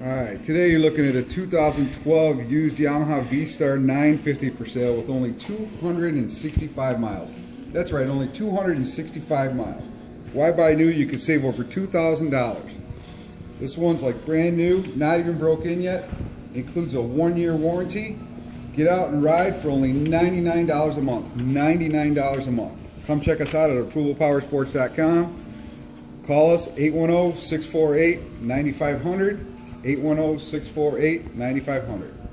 Alright, today you're looking at a 2012 used Yamaha V-Star 950 for sale with only 265 miles. That's right, only 265 miles. Why buy new? You could save over $2,000. This one's like brand new, not even broke in yet. Includes a one-year warranty. Get out and ride for only $99 a month. $99 a month. Come check us out at approvalpowersports.com. Call us 810-648-9500. 810 648 9500.